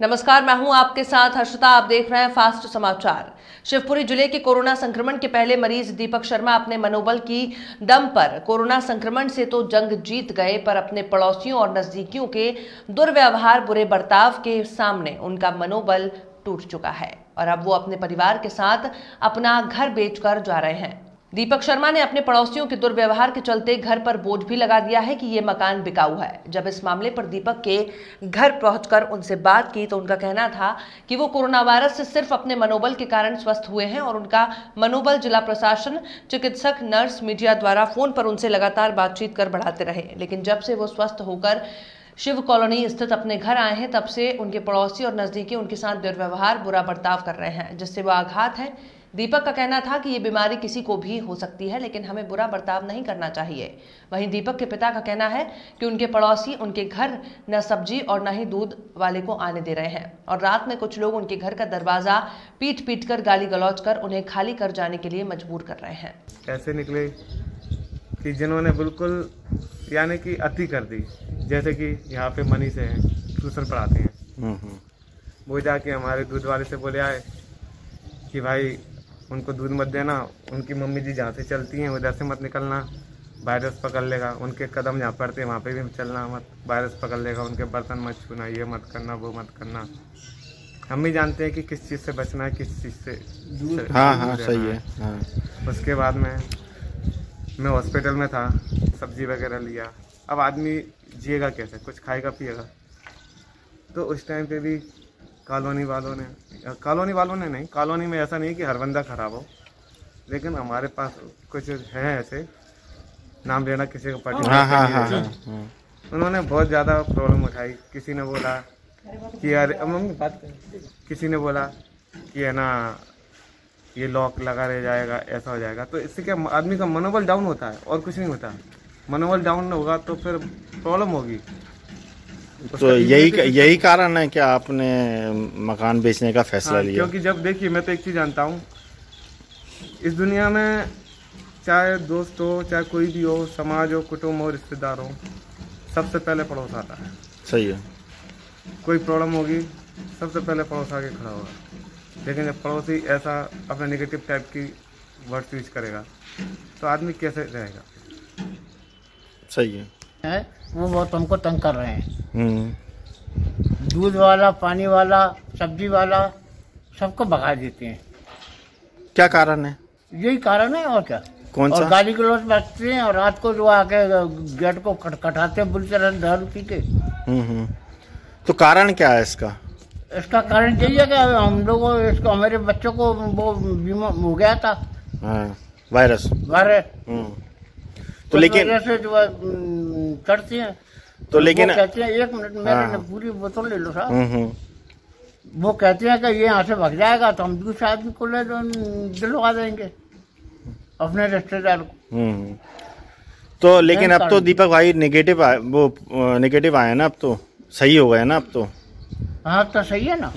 नमस्कार, मैं हूँ आपके साथ हर्षता। आप देख रहे हैं फास्ट समाचार। शिवपुरी ज़िले के कोरोना संक्रमण के पहले मरीज़ दीपक शर्मा अपने मनोबल की दम पर। कोरोना संक्रमण से तो जंग जीत गए, पर अपने पड़ोसियों और नजदीकियों के दुर्व्यवहार, बुरे बर्ताव के सामने उनका मनोबल टूट चुका है। और अब वो अपने परिवार के साथ अपना घर बेचकर जा रहे हैं। दीपक शर्मा ने अपने पड़ोसियों के दुर्व्यवहार के चलते घर पर बोझ भी लगा दिया है कि ये मकान बिकाऊ है। जब इस मामले पर दीपक के घर पहुंचकर उनसे बात की तो उनका कहना था कि वो कोरोना वायरस से सिर्फ़ अपने मनोबल के कारण स्वस्थ हुए हैं और उनका मनोबल जिला प्रशासन, चिकित्सक, नर्स, मीडिया द्वारा फ़ोन पर उनसे लगातार बातचीत कर बढ़ाते रहे। लेकिन जब से वो स्वस्थ होकर शिव कॉलोनी स्थित अपने घर आए हैं, तब से उनके पड़ोसी और नजदीकी उनके साथ दुर्व्यवहार, बुरा बर्ताव कर रहे हैं, जिससे वो आघात है। दीपक का कहना था कि ये बीमारी किसी को भी हो सकती है लेकिन हमें बुरा बर्ताव नहीं करना चाहिए। वहीं दीपक के पिता का कहना है कि उनके पड़ोसी उनके घर न सब्ज़ी और न ही दूध वाले को आने दे रहे हैं। और रात में कुछ लोग उनके घर का दरवाज़ा पीट पीट कर गाली गलौज कर उन्हें खाली कर जाने के लिए मजबूर कर रहे हैं। ऐसे निकले कि जिन्होंने बिल्कुल यानी कि अति कर दी जैसे कि यहाँ पे मनी से हैं ट्यूशन पढ़ाते हैं। हम्म, हम्म। वो जाके हमारे दूध वाले से बोले आए कि भाई उनको दूध मत देना उनकी मम्मी जी जहाँ से चलती हैं उधर से मत निकलना वायरस पकड़ लेगा उनके कदम जहाँ पड़ते हैं वहाँ पे भी चलना मत वायरस पकड़ लेगा उनके बर्तन मत छूना ये मत करना वो मत करना। हम भी जानते हैं कि किस चीज़ से बचना है किस चीज़ से से हाँ हाँ सही है। हाँ उसके बाद में मैं हॉस्पिटल में था सब्ज़ी वगैरह लिया। अब आदमी जिएगा कैसे? कुछ खाएगा पिएगा। तो उस टाइम पे भी कॉलोनी वालों ने कॉलोनी वालों ने नहीं कॉलोनी में ऐसा नहीं कि हर बंदा खराब हो लेकिन हमारे पास कुछ है ऐसे नाम लेना किसी को हाँ हाँ हाँ। हाँ। उन्होंने बहुत ज़्यादा प्रॉब्लम उठाई किसी ने बोला कि यार मम्मी बात किसी ने बोला कि है ना ये लॉक लगा रह जाएगा ऐसा हो जाएगा। तो इससे क्या आदमी का मनोबल डाउन होता है और कुछ नहीं होता? मनोबल डाउन होगा तो फिर प्रॉब्लम होगी। तो यही यही कारण है कि आपने मकान बेचने का फैसला हाँ, लिया। क्योंकि जब देखिए मैं तो एक चीज़ जानता हूँ। इस दुनिया में चाहे दोस्त हो चाहे कोई भी हो समाज हो कुटुंब हो रिश्तेदार हो सबसे पहले पड़ोस आता है। सही है। कोई प्रॉब्लम होगी सबसे पहले पड़ोस आके खड़ा होगा। लेकिन जब पड़ोसी ऐसा अपने नेगेटिव टाइप की वर्ड यूज़ करेगा तो आदमी कैसे रहेगा? सही है। है वो बहुत हमको तंग कर रहे हैं। हम्म। दूध वाला पानी वाला सब्ज़ी वाला सबको भगा देते हैं। क्या कारण है? यही कारण है और क्या? कौन और सा? गाली गलौज बैठते हैं और रात को जो आके गेट को खटखटाते हैं बुरी तरह दारू पी के। हम्म हम्म। तो कारण क्या है इसका? इसका कारण यही है कि हम लोगों इसको हमारे बच्चों को वो बीमा हो गया था। हाँ वायरस। वायरस। तो लेकिन से जो है उम, हैं। तो लेकिन कहते हैं एक मिनट मेरे हाँ। पूरी बोतल ले लो साहब। हम्म हम्म। वो कहते हैं कि ये यहाँ से भग जाएगा तो हम दूसरे आदमी को ले दो- दिलवा देंगे अपने रिश्तेदार को। हम्म तो लेकिन अब तो दीपक भाई नेगेटिव वो नेगेटिव आया ना अब तो। सही हो गया ना अब तो। हाँ तो सही है ना।